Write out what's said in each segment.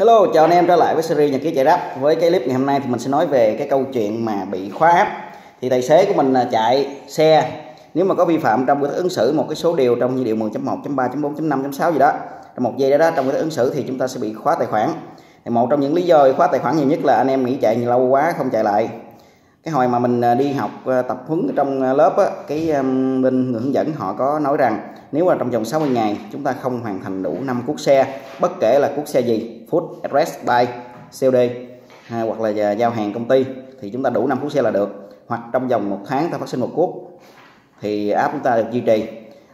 Hello, chào anh em trở lại với series nhật ký chạy rap. Với cái clip ngày hôm nay thì mình sẽ nói về cái câu chuyện mà bị khóa áp. Thì tài xế của mình à, chạy xe nếu mà có vi phạm trong cái ứng xử một cái số điều trong như điều 10.1.3.4.5.6 gì đó trong một giây đó, đó trong cái ứng xử thì chúng ta sẽ bị khóa tài khoản. Thì một trong những lý do khóa tài khoản nhiều nhất là anh em nghỉ chạy nhiều lâu quá không chạy lại. Cái hồi mà mình à, đi học à, tập huấn trong lớp á, cái bên người hướng dẫn họ có nói rằng nếu mà trong vòng 60 ngày chúng ta không hoàn thành đủ 5 cuốc xe bất kể là cuốc xe gì food address by COD hay hoặc là giao hàng công ty, thì chúng ta đủ 5 cuốc xe là được. Hoặc trong vòng một tháng ta phát sinh một cuốc thì app chúng ta được duy trì.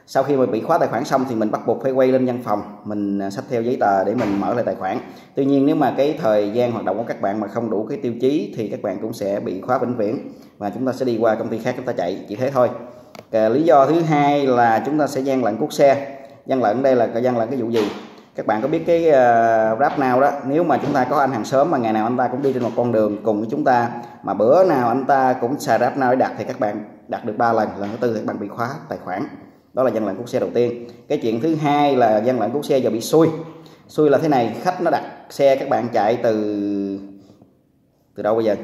Sau khi mà bị khóa tài khoản xong thì mình bắt buộc phải quay lên văn phòng, mình à, xách theo giấy tờ để mình mở lại tài khoản. Tuy nhiên nếu mà cái thời gian hoạt động của các bạn mà không đủ cái tiêu chí thì các bạn cũng sẽ bị khóa vĩnh viễn và chúng ta sẽ đi qua công ty khác chúng ta chạy, chỉ thế thôi. Cái lý do thứ hai là chúng ta sẽ gian lận cuốc xe. Gian lận đây là, gian lận cái vụ gì? Các bạn có biết cái ờ, uh, rap nào đó? Nếu mà chúng ta có anh hàng xóm mà ngày nào anh ta cũng đi trên một con đường cùng với chúng ta mà bữa nào anh ta cũng xài rap nào để đặt thì các bạn đặt được ba lần lần thứ tư thì các bạn bị khóa tài khoản. Đó là gian lận cút xe đầu tiên. Cái chuyện thứ hai là gian lận cút xe giờ bị xui. Xui là thế này khách nó đặt xe các bạn chạy từ từ đâu bây giờ?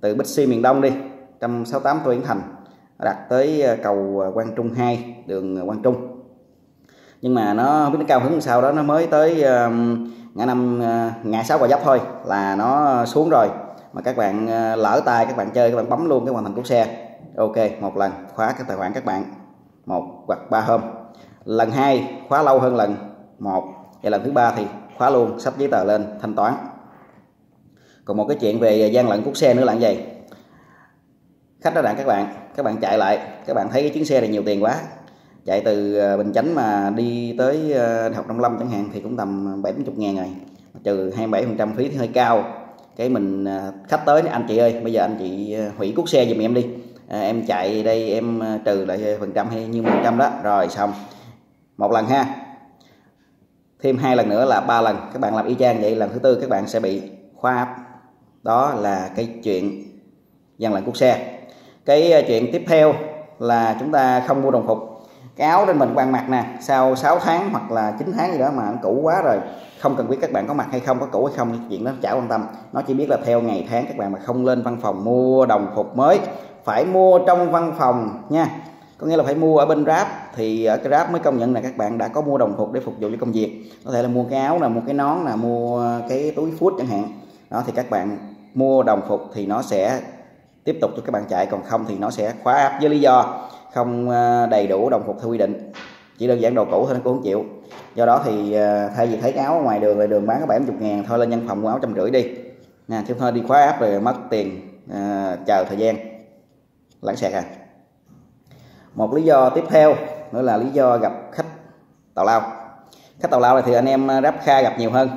Từ Bixi miền Đông đi 168 Tô Yến Thành đặt tới ờ, cầu ờ, Quang Trung 2 đường Quang Trung nhưng mà nó không biết nó cao hứng sau đó nó mới tới uh, ngã năm uh, ngã sáu quả dốc thôi là nó xuống rồi. Mà các bạn uh, lỡ tay các bạn chơi các bạn bấm luôn cái hoàn thành cuốc xe. Ok một lần khóa cái tài khoản các bạn. Một hoặc ba hôm. Lần hai khóa lâu hơn lần. Một. Và lần thứ ba thì khóa luôn sắp giấy tờ lên thanh toán. Còn một cái chuyện về gian lận cuốc xe nữa là vậy. Khách đó đạn các bạn các bạn chạy lại. Các bạn thấy cái chuyến xe này nhiều tiền quá chạy từ ờ, Bình Chánh mà đi tới ờ, đại học Đông Lâm chẳng hạn thì cũng tầm 70 ngàn rồi. Trừ 27% phí thì hơi cao. Cái mình ờ, khách tới anh chị ơi bây giờ anh chị hủy cuốc xe giùm em đi. À, em chạy đây em trừ lại phần trăm hay nhiêu phần trăm đó. Rồi xong. Một lần ha. Thêm hai lần nữa là ba lần. Các bạn làm y chang vậy lần thứ tư các bạn sẽ bị khóa áp. Đó là cái chuyện gian lận cuốc xe. Cái chuyện tiếp theo là chúng ta không mua đồng phục cái áo trên mình quan mặt nè, sau 6 tháng hoặc là 9 tháng gì đó mà cũ quá rồi, không cần biết các bạn có mặt hay không, có cũ hay không chuyện đó chả quan tâm. Nó chỉ biết là theo ngày tháng các bạn mà không lên văn phòng mua đồng phục mới. Phải mua trong văn phòng nha. Có nghĩa là phải mua ở bên Grab. Thì ở cái Grab mới công nhận là các bạn đã có mua đồng phục để phục vụ cho công việc. Có thể là mua cái áo là mua cái nón là mua cái túi food chẳng hạn. Đó, thì các bạn mua đồng phục thì nó sẽ tiếp tục cho các bạn chạy, còn không thì nó sẽ khóa áp với lý do không à, đầy đủ đồng phục theo quy định chỉ đơn giản đồ cũ thôi nó cũng không chịu. Do đó thì à, thay vì thấy áo ngoài đường ngoài đường bán có 70 ngàn thôi lên nhân phòng mua áo trăm rưỡi đi. Nha chứ thôi đi khóa áp rồi mất tiền à, chờ thời gian. Lãng xẹt à. Một lý do tiếp theo nữa là lý do gặp khách tàu lao. Khách tàu lao này thì anh em à, ráp kha gặp nhiều hơn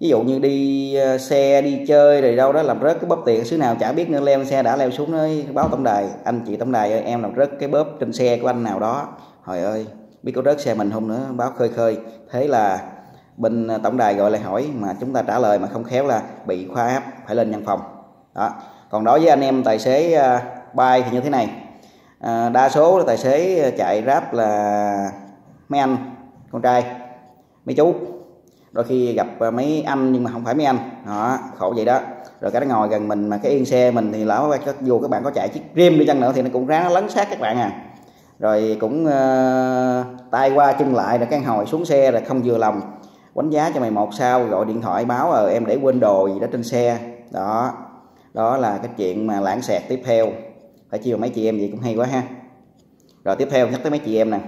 ví dụ như đi ờ, xe đi chơi rồi đâu đó làm rớt cái bóp tiền xứ nào chả biết nữa leo xe đã leo xuống nói báo tổng đài. Anh chị tổng đài ơi em làm rớt cái bóp trên xe của anh nào đó. Hồi ơi biết có rớt xe mình không nữa báo khơi khơi. Thế là bên ờ, tổng đài gọi lại hỏi mà chúng ta trả lời mà không khéo là bị khóa áp phải lên nhân phòng. Đó. Còn đối với anh em tài xế ờ, bay thì như thế này. À, đa số là tài xế chạy ráp là mấy anh con trai mấy chú đôi khi gặp à, mấy anh nhưng mà không phải mấy anh. Đó khổ vậy đó. Rồi cái nó ngồi gần mình mà cái yên xe mình thì lỡ dù các bạn có chạy chiếc rim đi chăng nữa thì nó cũng ráng nó lấn sát các bạn à. Rồi cũng uh, tay qua chân lại rồi cái hồi xuống xe rồi không vừa lòng. Đánh giá cho mày một sao gọi điện thoại báo ờ em để quên đồ gì đó trên xe. Đó đó là cái chuyện mà lãng xẹt tiếp theo. Phải chiều mấy chị em gì cũng hay quá ha. Rồi tiếp theo nhắc tới mấy chị em nè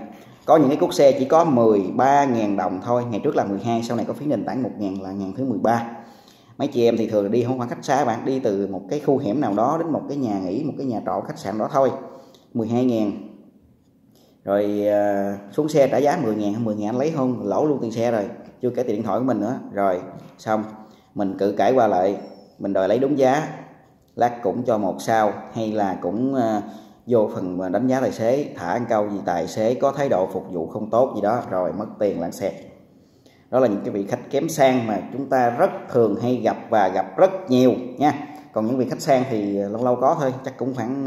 có những cái cút xe chỉ có 13.000 đồng thôi ngày trước là 12 sau này có phí nền tảng 1.000 là ngàn thứ 13 mấy chị em thì thường đi không khoảng cách xa bạn đi từ một cái khu hẻm nào đó đến một cái nhà nghỉ một cái nhà trọ khách sạn đó thôi 12 ngàn. Rồi uh, xuống xe trả giá 10 ngàn 10 ngàn anh lấy không lỗ luôn tiền xe rồi chưa kể tiền điện thoại của mình nữa. Rồi xong mình cự cãi qua lại mình đòi lấy đúng giá lát cũng cho một sao hay là cũng uh, vô phần mà đánh giá tài xế, thả ăn câu gì, tài xế có thái độ phục vụ không tốt gì đó, rồi mất tiền lãng xẹt. Đó là những cái vị khách kém sang mà chúng ta rất thường hay gặp và gặp rất nhiều nha. Còn những vị khách sang thì lâu lâu có thôi, chắc cũng khoảng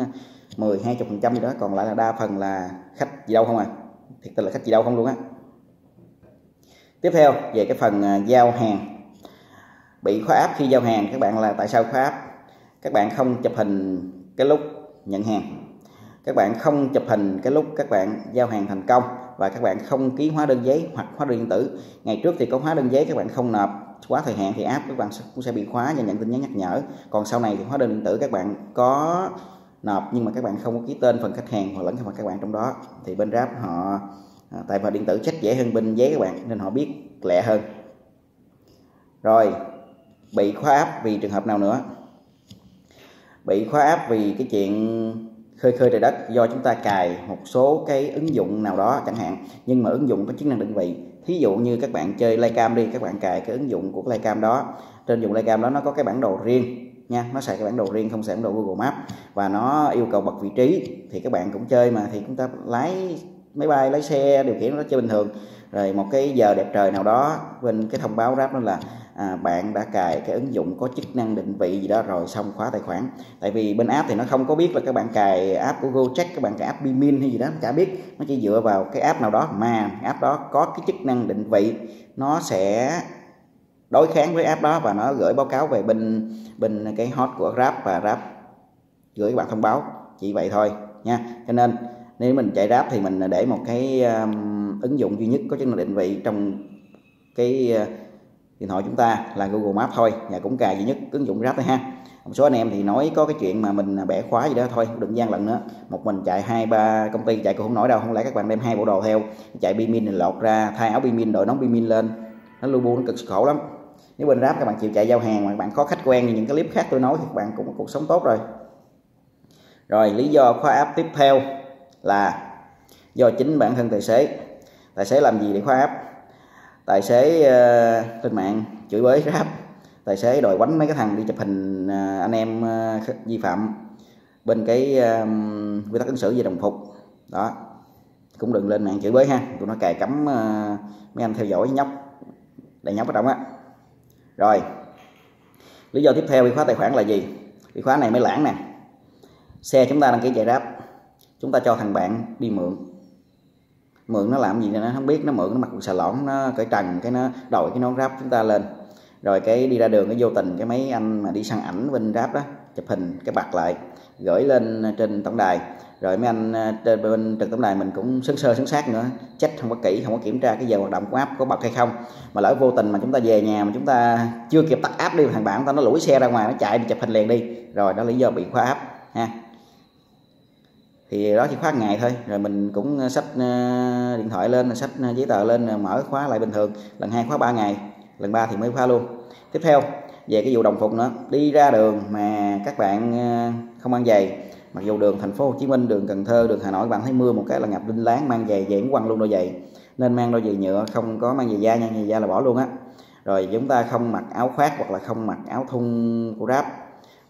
10 20 phần trăm gì đó. Còn lại là đa phần là khách gì đâu không à? Thiệt tình là khách gì đâu không luôn á. Tiếp theo, về cái phần à, giao hàng. Bị khóa áp khi giao hàng, các bạn là tại sao khóa áp các bạn không chụp hình cái lúc nhận hàng các bạn không chụp hình cái lúc các bạn giao hàng thành công và các bạn không ký hóa đơn giấy hoặc hóa đơn điện tử. Ngày trước thì có hóa đơn giấy các bạn không nộp. Quá thời hạn thì app các bạn cũng sẽ bị khóa và nhận tin nhắn nhắc nhở. Còn sau này thì hóa đơn điện tử các bạn có nộp nhưng mà các bạn không có ký tên phần khách hàng hoặc lẫn phần các bạn trong đó. Thì bên Grab họ à, tại phần điện tử check dễ hơn bên giấy các bạn nên họ biết lẹ hơn. Rồi, bị khóa app vì trường hợp nào nữa? Bị khóa app vì cái chuyện khơi khơi trời đất, do chúng ta cài một số cái ứng dụng nào đó chẳng hạn. Nhưng mà ứng dụng có chức năng định vị. Thí dụ như các bạn chơi Lycam đi, các bạn cài cái ứng dụng của Lycam đó. Trên dụng Lycam đó nó có cái bản đồ riêng nha. Nó xài cái bản đồ riêng, không xài bản đồ Google Maps. Và nó yêu cầu bật vị trí. Thì các bạn cũng chơi mà, thì chúng ta lái máy bay, lái xe, điều khiển nó chơi bình thường. Rồi một cái giờ đẹp trời nào đó, bên cái thông báo rap đó là à, bạn đã cài cái ứng dụng có chức năng định vị gì đó rồi xong khóa tài khoản. Tại vì bên app thì nó không có biết là các bạn cài app của Google Check các bạn cài app Bimin hay gì đó nó chả biết. Nó chỉ dựa vào cái app nào đó mà app đó có cái chức năng định vị. Nó sẽ đối kháng với app đó và nó gửi báo cáo về bên bên cái hot của Grab và Grab gửi các bạn thông báo. Chỉ vậy thôi nha. Cho nên nếu mình chạy Grab thì mình để một cái um, ứng dụng duy nhất có chức năng định vị trong cái uh, điện thoại chúng ta là Google Maps thôi và cũng cài duy nhất, ứng dụng Grab thôi ha. Một số anh em thì nói có cái chuyện mà mình bẻ khóa gì đó thôi, đừng gian lận nữa. Một mình chạy hai, ba công ty chạy cũng không nổi đâu, không lẽ các bạn đem hai bộ đồ theo, chạy bimin lột ra, thay áo bimin, đội nón bimin lên. Nó lu bu, nó cực khổ lắm. Nếu bên Grab các bạn chịu chạy giao hàng mà bạn có khách quen như những cái clip khác tôi nói thì các bạn cũng có cuộc sống tốt rồi. Rồi, lý do khóa app tiếp theo là do chính bản thân tài xế. Tài xế làm gì để khóa app? Tài xế ờ, uh, trên mạng chửi bới Grab tài xế đòi quánh mấy cái thằng đi chụp hình uh, anh em uh, vi phạm bên cái uh, quy tắc ứng xử về đồng phục. Đó cũng đừng lên mạng chửi bới ha. Tụi nó cài cắm uh, mấy anh theo dõi nhóc để nhóc ở trong á. Rồi lý do tiếp theo bị khóa tài khoản là gì? Bị khóa này mới lãng nè. Xe chúng ta đăng ký chạy ráp chúng ta cho thằng bạn đi mượn mượn nó làm gì nó không biết, nó mượn nó mặc quần xà lỏn nó cởi trần, cái nó đội, cái nón ráp chúng ta lên. Rồi cái đi ra đường, cái vô tình cái mấy anh mà đi săn ảnh vinh ráp đó, chụp hình, cái bạc lại, gửi lên trên tổng đài. Rồi mấy anh ờ, trên bên trực tổng đài mình cũng sớm sơ sớm sát nữa, check không có kỹ, không có kiểm tra cái giờ hoạt động của app có bật hay không. Mà lỡ vô tình mà chúng ta về nhà mà chúng ta chưa kịp tắt app đi, thằng bạn chúng ta nó lủi xe ra ngoài, nó chạy đi chụp hình liền đi. Rồi đó lý do bị khóa app, ha thì đó chỉ khóa ngày thôi. Rồi mình cũng ờ, sách ờ, điện thoại lên sách ờ, giấy tờ lên mở khóa lại bình thường. Lần hai khóa 3 ngày, lần ba thì mới khóa luôn. Tiếp theo, về cái vụ đồng phục nữa. Đi ra đường mà các bạn không ăn giày. Mặc dù đường thành phố Hồ Chí Minh, đường Cần Thơ, đường Hà Nội, bạn thấy mưa một cái là ngập đinh láng mang giày giày cũng quăng luôn đôi giày. Nên mang đôi giày nhựa, không có mang giày da nha, giày da là bỏ luôn á. Rồi chúng ta không mặc áo khoác hoặc là không mặc áo thun của ráp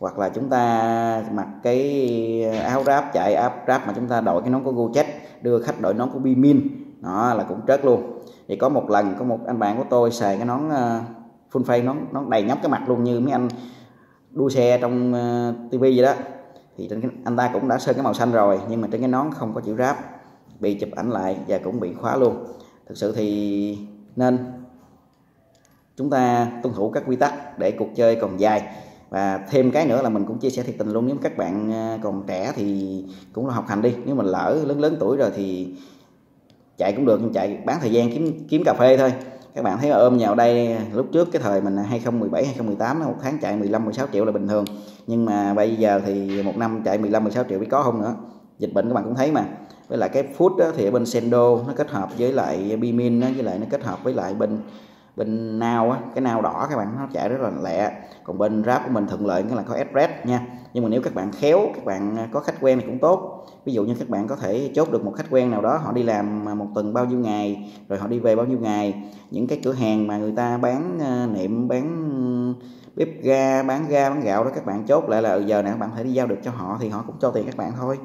hoặc là chúng ta mặc cái áo ráp chạy áp ráp mà chúng ta đội cái nón của Gojek đưa khách đội nón của Bimin đó là cũng trớt luôn. Thì có một lần có một anh bạn của tôi xài cái nón uh, full face nón nón đầy nhóc cái mặt luôn như mấy anh đua xe trong ờ, uh, tivi vậy đó. Thì trên cái, anh ta cũng đã sơn cái màu xanh rồi nhưng mà trên cái nón không có chữ ráp bị chụp ảnh lại và cũng bị khóa luôn. Thực sự thì nên chúng ta tuân thủ các quy tắc để cuộc chơi còn dài và thêm cái nữa là mình cũng chia sẻ thiệt tình luôn, nếu các bạn à, còn trẻ thì cũng là học hành đi. Nếu mình lỡ lớn lớn tuổi rồi thì chạy cũng được, nhưng chạy bán thời gian kiếm kiếm cà phê thôi. Các bạn thấy ôm vào đây, lúc trước cái thời mình 2017 2018 một tháng chạy 15 16 triệu là bình thường. Nhưng mà bây giờ thì một năm chạy 15 16 triệu biết có không nữa. Dịch bệnh các bạn cũng thấy mà. Với lại cái food đó thì ở bên Sendo nó kết hợp với lại Bimin với lại nó kết hợp với lại bên bên nào á, cái nào đỏ các bạn, nó chạy rất là lẹ. Còn bên ráp của mình thuận lợi cái là có Express nha. Nhưng mà nếu các bạn khéo, các bạn à, có khách quen thì cũng tốt. Ví dụ như các bạn có thể chốt được một khách quen nào đó, họ đi làm à, một tuần bao nhiêu ngày, rồi họ đi về bao nhiêu ngày. Những cái cửa hàng mà người ta bán à, niệm bán ừ, bếp ga, bán ga, bán gạo đó, các bạn chốt lại là ừ, giờ này các bạn thể đi giao được cho họ thì họ cũng cho tiền các bạn thôi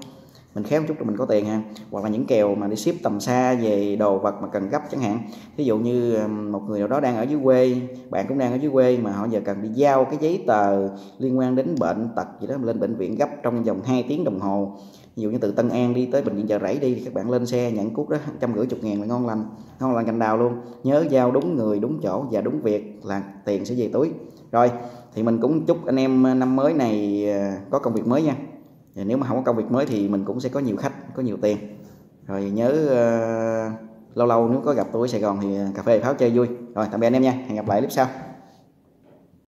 mình khéo một chút là mình có tiền ha. Hoặc là những kèo mà đi ship tầm xa về đồ vật mà cần gấp chẳng hạn. Ví dụ như một người nào đó đang ở dưới quê, bạn cũng đang ở dưới quê mà họ giờ cần đi giao cái giấy tờ liên quan đến bệnh tật gì đó lên bệnh viện gấp trong vòng 2 tiếng đồng hồ. Ví dụ như từ Tân An đi tới bệnh viện chợ rẫy đi thì các bạn lên xe nhận cút đó trăm rưỡi chục ngàn là ngon lành. Ngon lành cành đào luôn. Nhớ giao đúng người, đúng chỗ và đúng việc là tiền sẽ về túi. Rồi, thì mình cũng chúc anh em năm mới này ờ, có công việc mới nha và nếu mà không có công việc mới thì mình cũng sẽ có nhiều khách có nhiều tiền. Rồi nhớ uh, lâu lâu nếu có gặp tôi ở Sài Gòn thì ờ, cà phê pháo chơi vui. Rồi tạm biệt anh em nha. Hẹn gặp lại clip sau.